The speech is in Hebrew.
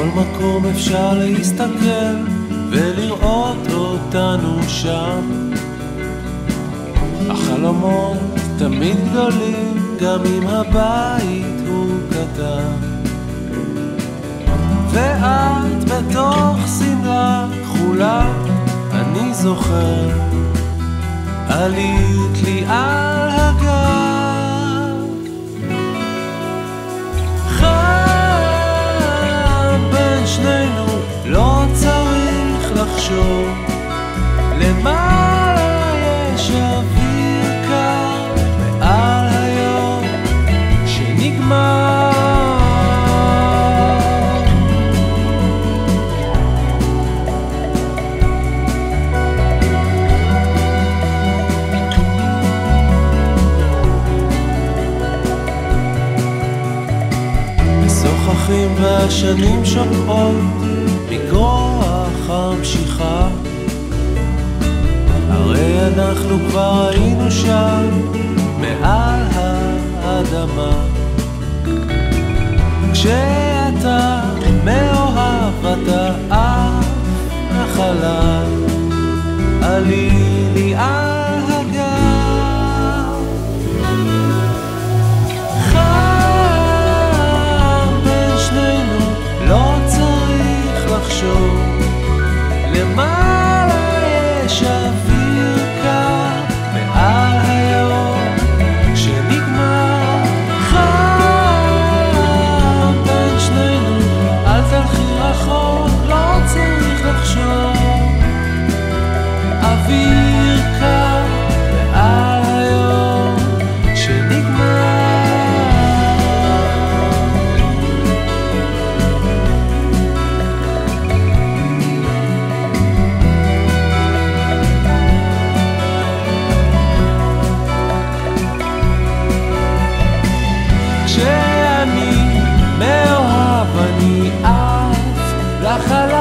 מכל מקום אפשר להסתכל ולראות אותנו שם. החלומות תמיד גדולים, גם אם הבית הוא קטן. ואת בתוך שמלה כחולה, אני זוכר, עלית לי על משוחחים והשנים שוקעות מכוח המשיכה. הרי אנחנו כבר היינו שם מעל האדמה. כשאתה מאוהב אתה עף לחלל עלי לי על love. la la